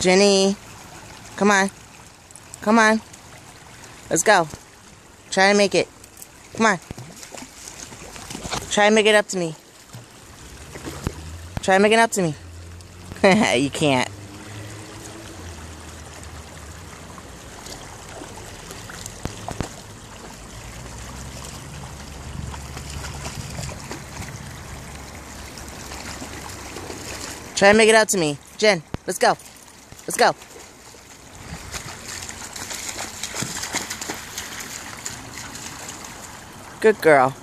Jenny, come on. Come on. Let's go. Try to make it. Come on. Try and make it up to me. Try and make it up to me. you can't. Try and make it out to me. Jen, let's go. Let's go. Good girl.